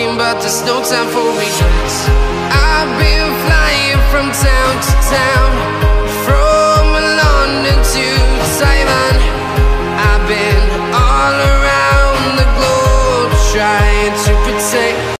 talking, but there's no time for me I've been flying from town to town From London to Taiwan. I've been all around the globe Trying to pretend